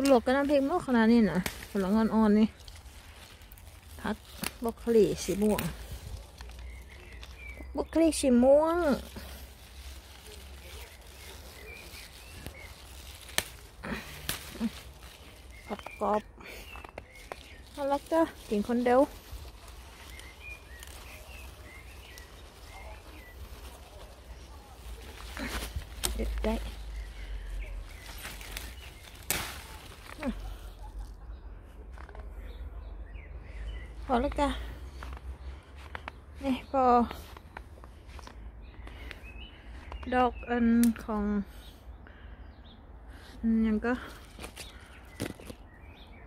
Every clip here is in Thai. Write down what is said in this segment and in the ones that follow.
ปลวกกับน้ำพริกหมกขนาดนี้นะผลงอนอ่อนๆนี่พักบรอกโคลีสีม่วงบรอกโคลีสีม่วงผัดกรอบน่ารักจ้ะกินคนเดียวได้ พอแล้วจ้ะนี่พอ ดอกอันของอันยังก็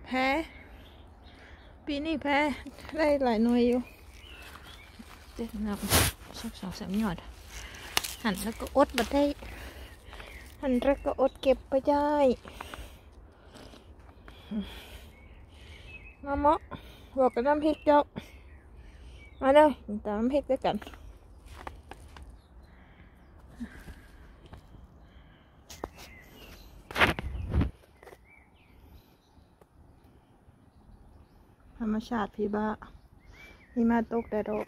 แพ้ปีนี้แพ้ได้หลายหน่วยอยู่เจ็ดนับสักสองสามหยอด หันแล้วก็อดบัดได้ หันแล้วก็อดเก็บไปได้มาเมาะ บอกกับน้ำพริกเจ้า มาเด้อกินตามน้ำพริกด้วยกันธรรมชาติพี่บ้าหิมาตกแต่ดอก